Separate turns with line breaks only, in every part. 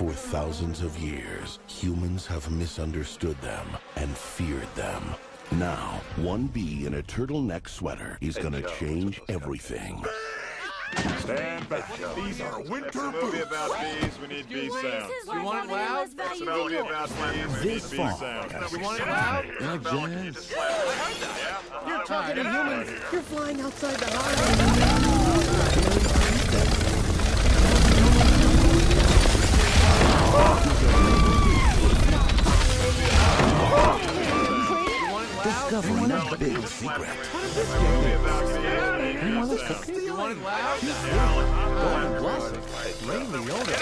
For thousands of years, humans have misunderstood them and feared them. Now, one bee in a turtleneck sweater is gonna change everything.
Stand back. These are winter
It's movie about bees. We need bee sounds.
You want it loud?
It's a movie about bees. We need
This
bee
fall.
sounds.
You want it loud?
Like jazz.
You're talking to humans. You're flying outside the hive.
Discovering a big secret.
You want it loud?
Ray Liotta.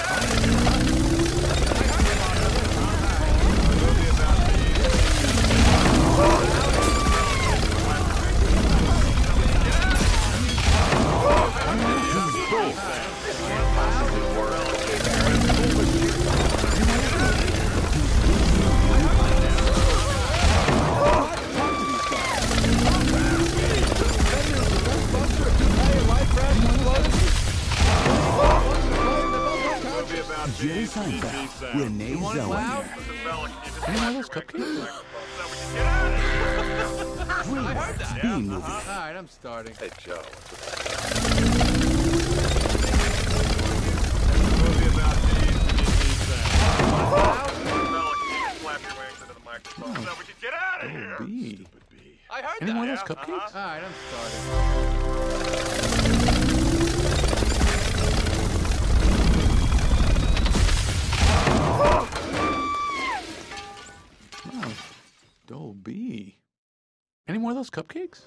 Jerry Seinfeld. Renee Zellweger.
Any one of those cupcakes?
DreamWorks Bee Movie.
Uh, all right, I'm starting.
Hey, Joe.
B.
I heard
Any
that.
one of those cupcakes? Uh-huh.
All right, I'm starting.
Oh, B. Any more of those cupcakes?